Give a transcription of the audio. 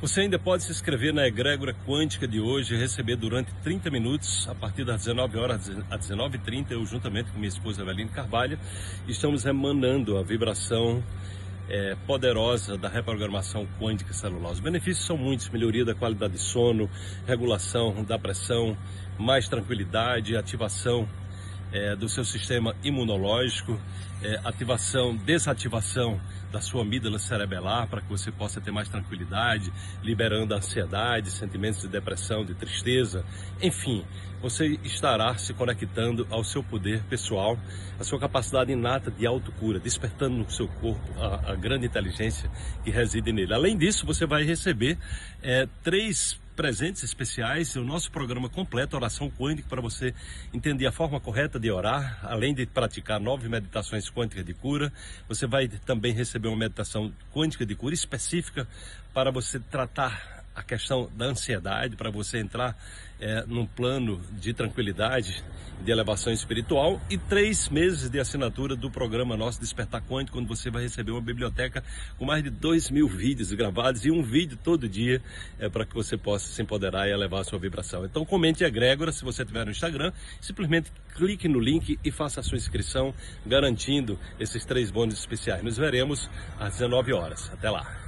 Você ainda pode se inscrever na egrégora quântica de hoje e receber durante 30 minutos, a partir das 19 horas às 19h30, eu juntamente com minha esposa Eveline Carvalho, estamos emanando a vibração é, poderosa da reprogramação quântica celular. Os benefícios são muitos, melhoria da qualidade de sono, regulação da pressão, mais tranquilidade, ativação é, do seu sistema imunológico, é, ativação, desativação da sua amígdala cerebelar para que você possa ter mais tranquilidade, liberando a ansiedade, sentimentos de depressão, de tristeza, enfim, você estará se conectando ao seu poder pessoal, à sua capacidade inata de autocura, despertando no seu corpo a, a grande inteligência que reside nele. Além disso, você vai receber é, três presentes especiais, o nosso programa completo, oração quântica, para você entender a forma correta de orar, além de praticar nove meditações quânticas de cura. Você vai também receber uma meditação quântica de cura específica para você tratar a questão da ansiedade, para você entrar é, num plano de tranquilidade, de elevação espiritual e três meses de assinatura do programa nosso Despertar Quântico, quando você vai receber uma biblioteca com mais de dois mil vídeos gravados e um vídeo todo dia é, para que você possa se empoderar e elevar a sua vibração. Então comente a Grégora se você tiver no Instagram, simplesmente clique no link e faça a sua inscrição, garantindo esses três bônus especiais. Nos veremos às 19 horas. Até lá!